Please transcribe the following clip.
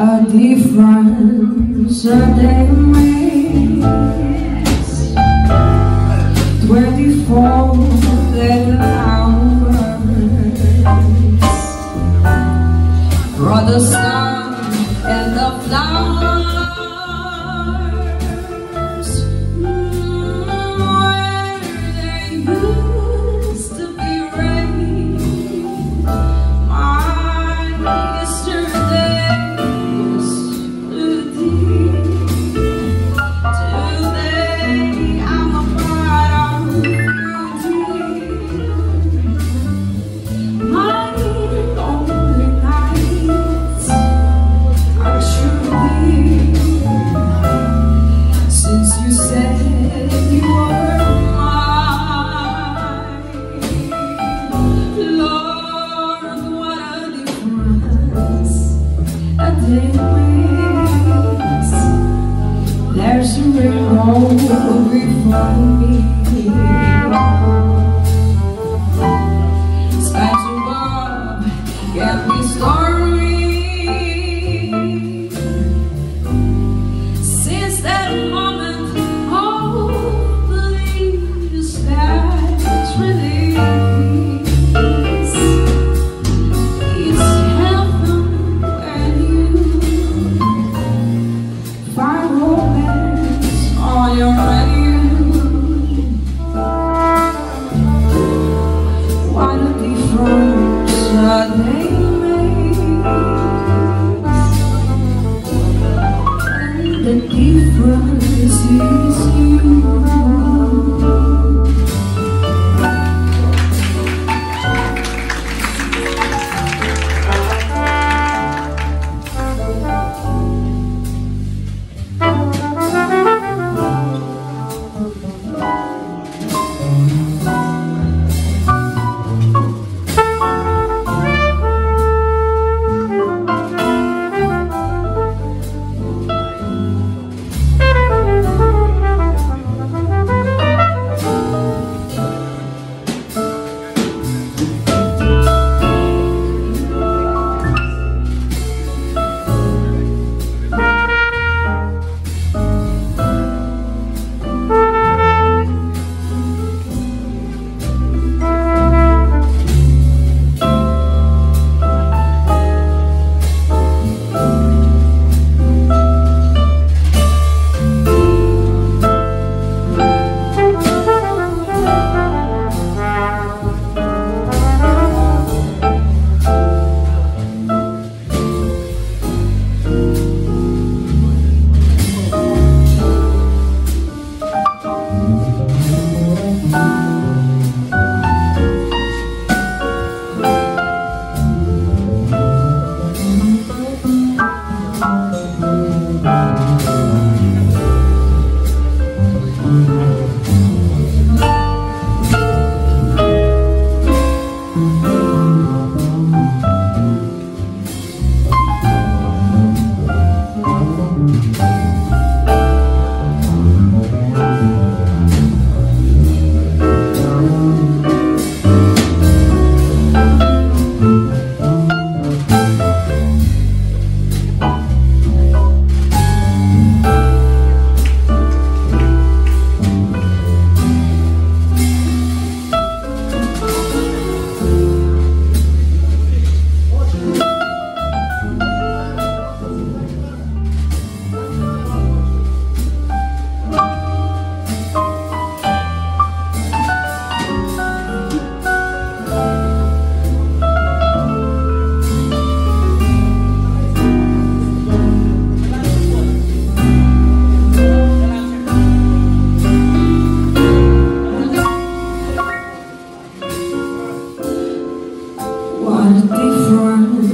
a difference that they makes 24 to a road before me. away. difference